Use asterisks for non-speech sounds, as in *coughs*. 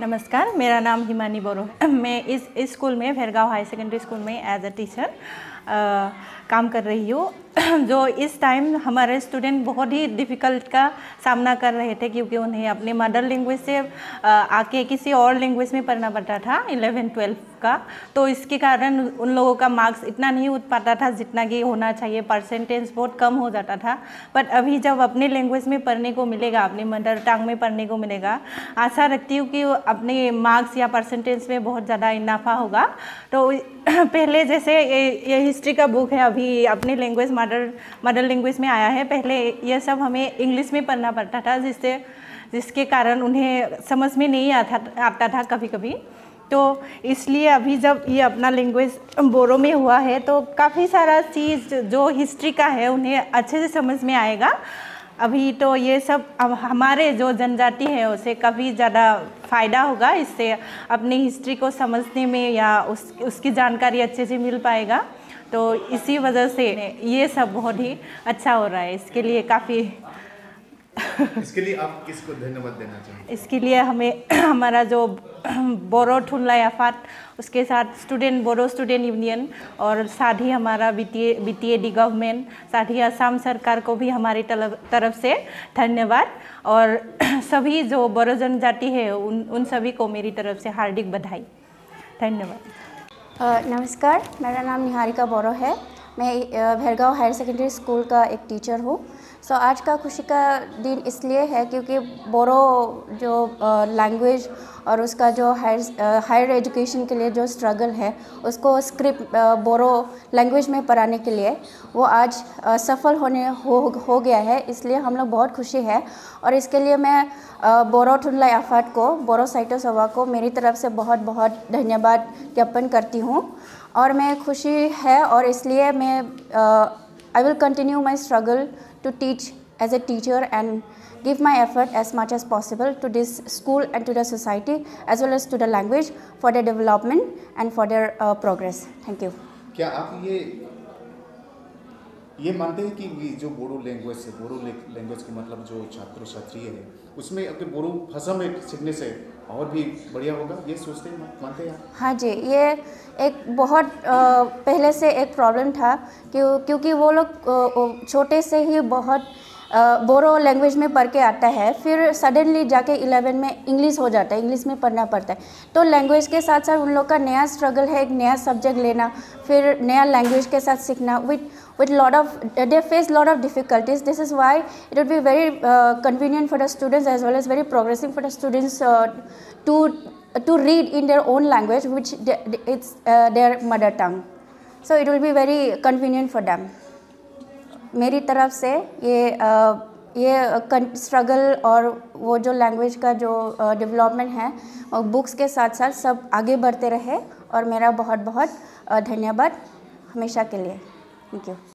नमस्कार, मेरा नाम हिमानी बोरो। है मैं इस स्कूल में, भैरगांव हाई सेकेंडरी स्कूल में एज अ टीचर काम कर रही हूँ। *coughs* जो इस टाइम हमारे स्टूडेंट बहुत ही डिफ़िकल्ट का सामना कर रहे थे क्योंकि उन्हें अपने मदर लैंग्वेज से आके किसी और लैंग्वेज में पढ़ना पड़ता था इलेवन ट्वेल्व का। तो इसके कारण उन लोगों का मार्क्स इतना नहीं उठ पाता था जितना कि होना चाहिए। परसेंटेज बहुत कम हो जाता था। बट अभी जब अपने लैंग्वेज में पढ़ने को मिलेगा, अपने मदर टंग में पढ़ने को मिलेगा, आशा रखती हूँ कि अपने मार्क्स या परसेंटेज में बहुत ज़्यादा इनाफा होगा। तो *coughs* पहले जैसे ये ये हिस्ट्री का बुक है, अभी अपनी लैंग्वेज मदर मदर लैंग्वेज में आया है। पहले यह सब हमें इंग्लिश में पढ़ना पड़ता था, जिससे, जिसके कारण उन्हें समझ में नहीं आता आता था कभी कभी तो इसलिए अभी जब ये अपना लैंग्वेज बोरो में हुआ है तो काफ़ी सारा चीज़ जो हिस्ट्री का है, उन्हें अच्छे से समझ में आएगा। अभी तो ये सब, अब हमारे जो जनजाति है, उसे काफ़ी ज़्यादा फ़ायदा होगा। इससे अपनी हिस्ट्री को समझने में या उस, उसकी जानकारी अच्छे से मिल पाएगा। तो इसी वजह से ये सब बहुत ही अच्छा हो रहा है। इसके लिए काफ़ी *laughs* इसके लिए आप किसको धन्यवाद देना चाहेंगे? इसके लिए हमें *clears throat* हमारा जो *clears throat* बोरो ठुनला याफात उसके साथ स्टूडेंट बोरो स्टूडेंट यूनियन और साथ ही हमारा बीटीए बीटीए डी गवर्नमेंट साथ ही असम सरकार को भी हमारी तरफ़ से धन्यवाद। और *clears throat* सभी जो बोरो जनजाति है उन उन सभी को मेरी तरफ़ से हार्दिक बधाई। धन्यवाद। नमस्कार मेरा नाम निहारिका बोरो है। मैं भैरगांव हायर सेकेंडरी स्कूल का एक टीचर हूँ। सो आज का खुशी का दिन इसलिए है क्योंकि बोरो जो लैंग्वेज और उसका जो हायर हायर एजुकेशन के लिए जो स्ट्रगल है, उसको स्क्रिप्ट बोरो लैंग्वेज में पढ़ाने के लिए, वो आज सफल होने हो हो गया है। इसलिए हम लोग बहुत खुशी है। और इसके लिए मैं बोरो ठुनला आफात को, बोरो साइटो सभा को मेरी तरफ़ से बहुत बहुत धन्यवाद ज्ञापन करती हूँ। और मैं खुशी है और इसलिए मैं I will continue my struggle to teach as a teacher and give my effort as much as possible to this school and to the society as well as to the language for their development and for their uh, progress. Thank you. क्या आप ये ये मानते हैं कि जो Bodo language है, Bodo language के मतलब जो छात्र छात्री है, उसमें अपने बोडो भाषा में सीखने से और भी बढ़िया होगा, ये सोचते हैं मानते हैं हाँ जी, ये एक बहुत पहले से एक प्रॉब्लम था क्यों क्योंकि वो लोग छोटे से ही बहुत बोरो लैंग्वेज में पढ़ के आता है, फिर सडनली जाके इलेवन में इंग्लिश हो जाता है इंग्लिश में पढ़ना पड़ता है। तो लैंग्वेज के साथ साथ उन लोग का नया स्ट्रगल है, एक नया सब्जेक्ट लेना, फिर नया लैंग्वेज के साथ सीखना with with lot of they face lot of difficulties this is why it would be very convenient for the students as well as very progressive for the students to to read in their own language which it's their mother tongue so it will be very convenient for them मेरी तरफ़ से ये ये struggle और वो जो language का जो डेवलपमेंट है और बुक्स के साथ साथ सब आगे बढ़ते रहे और मेरा बहुत बहुत धन्यवाद हमेशा के लिए। Thank you